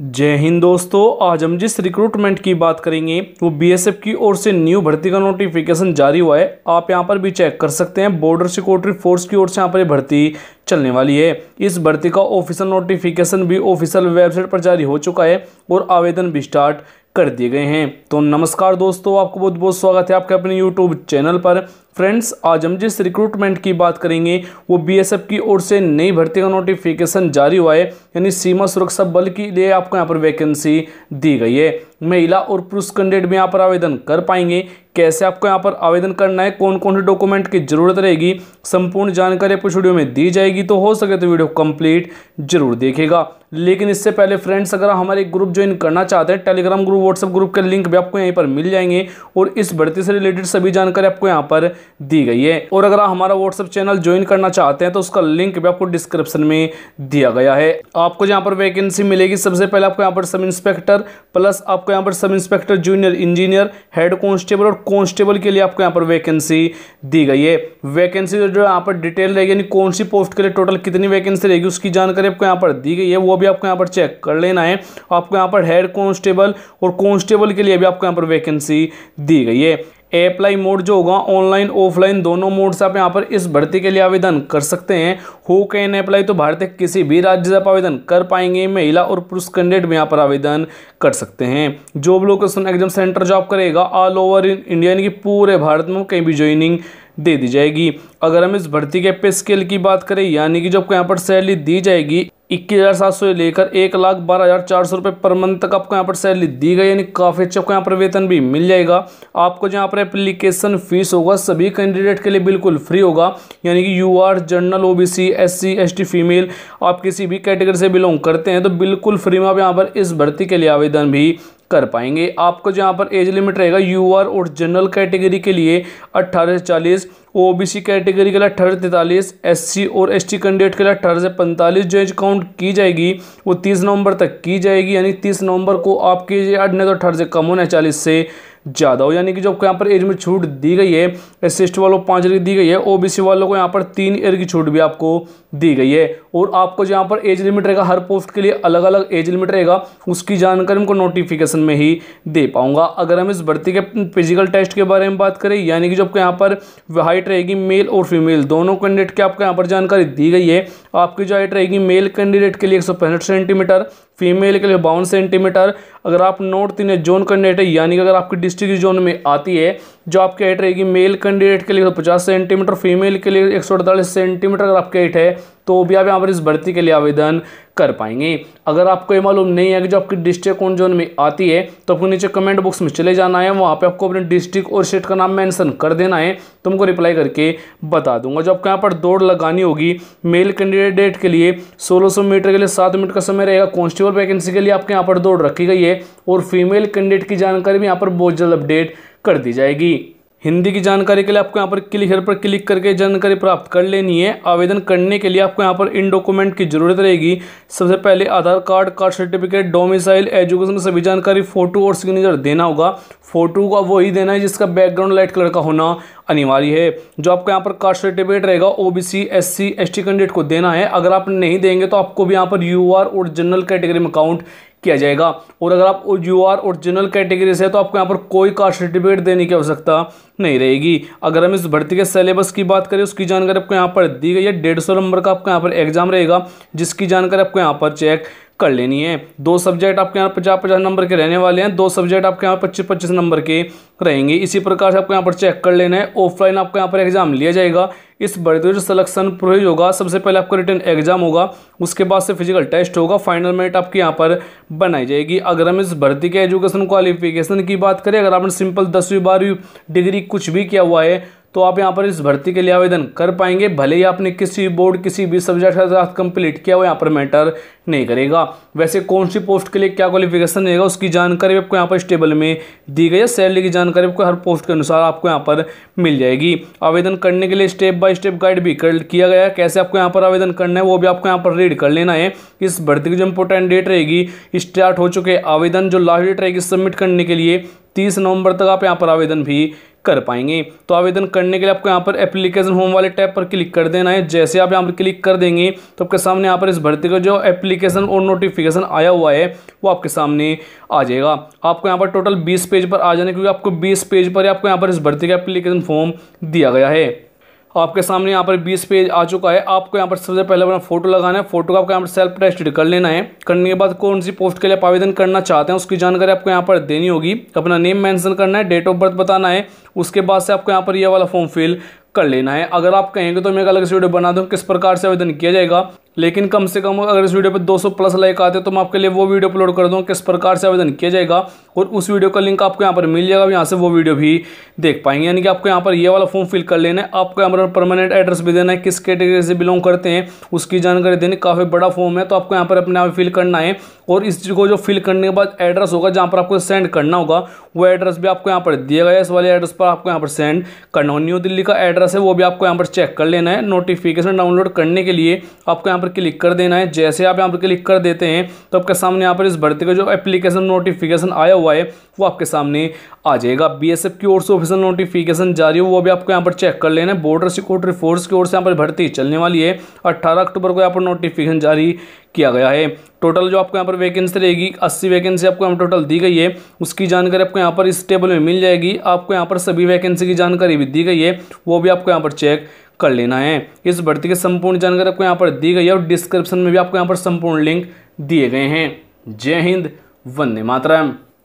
जय हिंद दोस्तों, आज हम जिस रिक्रूटमेंट की बात करेंगे, वो बीएसएफ की ओर से न्यू भर्ती का नोटिफिकेशन जारी हुआ है। आप यहाँ पर भी चेक कर सकते हैं बॉर्डर सिक्योरिटी फोर्स की ओर से यहाँ पर भर्ती चलने वाली है। इस भर्ती का ऑफिशियल नोटिफिकेशन भी ऑफिशियल वेबसाइट पर जारी हो चुका है और आवेदन भी स्टार्ट कर दिए गए हैं। तो नमस्कार दोस्तों, आपको बहुत बहुत स्वागत है आपके अपने यूट्यूब चैनल पर। फ्रेंड्स, आज हम जिस रिक्रूटमेंट की बात करेंगे, वो बीएसएफ की ओर से नई भर्ती का नोटिफिकेशन जारी हुआ है, यानी सीमा सुरक्षा बल के लिए आपको यहाँ पर वैकेंसी दी गई है। महिला और पुरुष कैंडिडेट भी यहाँ पर आवेदन कर पाएँगे। कैसे आपको यहाँ पर आवेदन करना है कौन कौन से डॉक्यूमेंट की ज़रूरत रहेगी, संपूर्ण जानकारी आपको वीडियो में दी जाएगी तो हो सके तो वीडियो कंप्लीट ज़रूर देखेगा। लेकिन इससे पहले फ्रेंड्स, अगर हमारे ग्रुप ज्वाइन करना चाहते हैं टेलीग्राम ग्रुप व्हाट्सएप ग्रुप के लिंक भी आपको यहीं पर मिल जाएँगे और इस भर्ती से रिलेटेड सभी जानकारी आपको यहाँ पर दी गई है। और अगर आप हमारा व्हाट्सएप चैनल ज्वाइन करना चाहते हैं तो उसका लिंक भी आपको डिस्क्रिप्शन में दिया गया है। आपको यहाँ पर वैकेंसी मिलेगी, सबसे पहले आपको यहाँ पर सब इंस्पेक्टर प्लस आपको यहाँ पर sub inspector junior engineer head constable और कॉन्स्टेबल के लिए आपको यहाँ पर वैकेंसी दी गई है। वैकेंसी जो यहाँ पर डिटेल रहेगी, यानी कौन सी पोस्ट के लिए टोटल कितनी वैकेंसी रहेगी, उसकी जानकारी आपको यहाँ पर दी गई है। वो भी आपको यहाँ पर चेक कर लेना है। आपको यहाँ पर हेड कॉन्स्टेबल और कॉन्स्टेबल के लिए भी आपको यहाँ पर वैकेंसी दी गई है। अप्लाई मोड जो होगा ऑनलाइन ऑफलाइन दोनों मोड से आप यहाँ पर इस भर्ती के लिए आवेदन कर सकते हैं। हु कैन अप्लाई तो भारत के किसी भी राज्य से आप आवेदन कर पाएँगे। महिला और पुरुष कैंडिडेट भी यहाँ पर आवेदन कर सकते हैं। Job location exam centre job करेगा ऑल ओवर इन इंडिया यानी कि पूरे भारत में कहीं भी ज्वाइनिंग दे दी जाएगी। अगर हम इस भर्ती के पे स्केल की बात करें, यानी कि जो आपको यहाँ पर सैलरी दी जाएगी इक्कीस हज़ार सात सौ लेकर एक लाख बारह हज़ार चार सौ रुपये पर मंथ तक आपको यहाँ पर सैलरी दी गई यानी काफ़ी अच्छा आपको यहाँ पर वेतन भी मिल जाएगा। आपको जहाँ पर एप्लीकेशन फ़ीस होगा, सभी कैंडिडेट के लिए बिल्कुल फ्री होगा। यानी कि U R general O B C S C S T female आप किसी भी कैटेगरी से बिलोंग करते हैं तो बिल्कुल फ्री में आप यहाँ पर इस भर्ती के लिए आवेदन भी कर पाएँगे। आपको जहाँ पर एज लिमिट रहेगा यू आर और जनरल कैटेगरी के लिए अट्ठारह से चालीस ओ बी सी कैटेगरी के लिए अठारह से तैंतालीस एससी और एस टी कैंडिडेट के लिए अट्ठारह से पैंतालीस जो एज काउंट की जाएगी, वो तीस नवंबर तक की जाएगी। यानी तीस नवंबर को आपके एज नहीं तो अठारह से कम होना है, चालीस से। ज़्यादा हो, यानी कि जो आपको यहाँ पर एज में छूट दी गई है एस टी वालों को पाँच ईयर की दी गई है ओबीसी वालों को यहाँ पर तीन ईयर की छूट भी आपको दी गई है। और आपको जहाँ पर एज लिमिट रहेगा, हर पोस्ट के लिए अलग अलग एज लिमिट रहेगा, उसकी जानकारी हमको नोटिफिकेशन में ही दे पाऊँगा। अगर हम इस भर्ती के फ़िज़िकल टेस्ट के बारे में बात करें, यानी कि जो आपको यहाँ पर हाइट रहेगी मेल और फीमेल दोनों कैंडिडेट की आपको यहाँ पर जानकारी दी गई है। आपकी जो हाइट रहेगी मेल कैंडिडेट के लिए एक सौ पैंसठ सेंटीमीटर फीमेल के लिए बावन सेंटीमीटर। अगर आप नॉर्थ तीन जोन कैंडिडेट है, यानी कि अगर आपकी डिस्ट्रिक्ट जोन में आती है, जो आपकी हाइट रहेगी मेल कैंडिडेट के लिए तो पचास सेंटीमीटर, फीमेल के लिए एक सौ अड़तालीस सेंटीमीटर अगर आपकी हाइट है तो भी आप यहाँ पर इस भर्ती के लिए आवेदन कर पाएँगे। अगर आपको ये मालूम नहीं है कि जो आपकी डिस्ट्रिक्ट कौन जोन में आती है तो आपको नीचे कमेंट बॉक्स में चले जाना है, वहाँ पे आपको अपने डिस्ट्रिक्ट और स्टेट का नाम मेंशन कर देना है तुमको रिप्लाई करके बता दूँगा। जो आपको यहाँ पर दौड़ लगानी होगी, मेल कैंडिडेट के लिए 1600 मीटर के लिए सात मिनट का समय रहेगा कॉन्स्टेबल वैकेंसी के लिए आपके यहाँ पर दौड़ रखी गई है, और फीमेल कैंडिडेट की जानकारी भी यहाँ पर बहुत जल्द अपडेट कर दी जाएगी। हिंदी की जानकारी के लिए आपको यहाँ पर क्लिक पर क्लिक करके जानकारी प्राप्त कर लेनी है। आवेदन करने के लिए आपको यहाँ पर इन डॉक्यूमेंट की ज़रूरत रहेगी। सबसे पहले Aadhaar card card certificate domicile education सभी जानकारी फ़ोटो और सिग्नेचर देना होगा। फ़ोटो का वही देना है जिसका बैकग्राउंड लाइट कलर का होना अनिवार्य है। जो आपको यहाँ पर कास्ट सर्टिफिकेट रहेगा ओबीसी एससी एसटी कैंडिडेट को देना है। अगर आप नहीं देंगे तो आपको भी यहाँ पर यूआर और जनरल कैटेगरी में काउंट किया जाएगा। और अगर आप यू आर और जनरल कैटेगरी से तो आपको यहाँ पर कोई कास्ट सर्टिफिकेट देने की आवश्यकता नहीं रहेगी। अगर हम इस भर्ती के सिलेबस की बात करें, उसकी जानकारी आपको यहाँ पर दी गई है। डेढ़ सौ नंबर का आपको यहाँ पर एग्ज़ाम रहेगा, जिसकी जानकारी आपको यहाँ पर चेक कर लेनी है। दो सब्जेक्ट आपके यहाँ पचास पचास नंबर के रहने वाले हैं। दो सब्जेक्ट आपके यहाँ पच्चीस पच्चीस नंबर के रहेंगे। इसी प्रकार से आपको यहाँ पर चेक कर लेना है। ऑफलाइन आपको यहाँ पर एग्ज़ाम लिया जाएगा। इस भर्ती जो सिलेक्शन प्रोसेस होगा, सबसे पहले आपका रिटर्न एग्ज़ाम होगा। उसके बाद से फ़िज़िकल टेस्ट होगा। फाइनल मेरिट आपके यहाँ पर बनाई जाएगी। अगर हम इस भर्ती के एजुकेशन क्वालिफिकेशन की बात करें, अगर आपने सिंपल दसवीं बारहवीं डिग्री कुछ भी किया हुआ है तो आप यहाँ पर इस भर्ती के लिए आवेदन कर पाएँगे। भले ही आपने किसी बोर्ड किसी भी सब्जेक्ट के साथ कंप्लीट किया हुआ यहाँ पर मैटर नहीं करेगा। वैसे कौन सी पोस्ट के लिए क्या क्वालिफिकेशन रहेगा, उसकी जानकारी आपको यहाँ पर स्टेबल में दी गई है। सैलरी की जानकारी आपको हर पोस्ट के अनुसार आपको यहाँ पर मिल जाएगी। आवेदन करने के लिए स्टेप बाय स्टेप गाइड भी कर किया गया है। कैसे आपको यहाँ पर आवेदन करना है, वो भी आपको यहाँ पर रीड कर लेना है। इस भर्ती की जो इंपोर्टेंट डेट रहेगी स्टार्ट हो चुके आवेदन, जो लास्ट डेट रहेगी सबमिट करने के लिए, तीस नवंबर तक आप यहाँ पर आवेदन भी कर पाएँगे। तो आवेदन करने के लिए आपको यहाँ पर एप्लीकेशन होम वाले टैब पर क्लिक कर देना है। जैसे आप यहाँ पर क्लिक कर देंगे तो आपके सामने यहाँ पर इस भर्ती का जो एप्लीकेशन और नोटिफिकेशन आया हुआ है, वो आपके सामने आ जाएगा। आपको यहाँ पर टोटल बीस पेज पर आ जाने, क्योंकि आपको बीस पेज पर आपको यहाँ पर इस भर्ती का एप्लीकेशन फॉर्म दिया गया है। आपके सामने यहाँ पर 20 पेज आ चुका है। आपको यहाँ पर सबसे पहले अपना फ़ोटो लगाना है। फ़ोटो का आपको यहाँ पर सेल्फ टेस्ट कर लेना है। करने के बाद कौन सी पोस्ट के लिए आवेदन करना चाहते हैं, उसकी जानकारी आपको यहाँ पर देनी होगी। अपना नेम मैंसन करना है डेट ऑफ़ बर्थ बताना है। उसके बाद से आपको यहाँ पर यह वाला फॉर्म फिल कर लेना है। अगर आप कहेंगे तो मैं एक अलग से वीडियो बना दूँ, किस प्रकार से आवेदन किया जाएगा। लेकिन कम से कम अगर इस वीडियो पे 200 प्लस लाइक आते हैं तो मैं आपके लिए वो वीडियो अपलोड कर दूँ, किस प्रकार से आवेदन किया जाएगा, और उस वीडियो का लिंक आपको यहाँ पर मिल जाएगा यहाँ से वो वीडियो भी देख पाएँगे। यानी कि आपको यहाँ पर ये वाला फॉर्म फिल कर लेना है, आपको यहाँ पर परमानेंट एड्रेस भी देना है, किस कैटेगरी से बिलोंग करते हैं, उसकी जानकारी देनी, काफ़ी बड़ा फॉर्म है तो आपको यहाँ पर अपने आप फिल करना है, और इस चीज़ को जो फिल करने के बाद एड्रेस होगा, जहाँ पर आपको सेंड करना होगा, वो एड्रेस भी आपको यहाँ पर दिया गया है। इस वाले एड्रेस पर आपको यहाँ पर सेंड करना होगा। न्यू दिल्ली का एड्रेस है, वो भी आपको यहाँ पर चेक कर लेना है। नोटिफिकेशन डाउनलोड करने के लिए आपको यहाँ पर क्लिक कर देना है जैसे आप यहाँ पर क्लिक कर देते हैं तो आपके सामने यहाँ पर इस भर्ती का जो एप्लीकेशन नोटिफिकेशन आया हुआ है वो आपके सामने आ जाएगा बीएसएफ की ओर से ऑफिशियल नोटिफिकेशन जारी हो वो भी आपको यहाँ पर चेक कर लेना है बॉर्डर सिक्योरिटी फोर्स की ओर से यहाँ पर भर्ती चलने वाली है अट्ठारह अक्टूबर को यहाँ पर नोटिफिकेशन जारी किया गया है टोटल जो आपको यहाँ पर वैकेंसी रहेगी अस्सी वैकेंसी आपको यहाँ टोटल दी गई है उसकी जानकारी आपको यहाँ पर इस टेबल में मिल जाएगी आपको यहाँ पर सभी वैकेंसी की जानकारी भी दी गई है वो भी आपको यहाँ पर चेक कर लेना है। इस भर्ती की संपूर्ण जानकारी आपको यहाँ पर दी गई है और डिस्क्रिप्शन में भी आपको यहाँ पर संपूर्ण लिंक दिए गए हैं। जय हिंद, वंदे मातरम।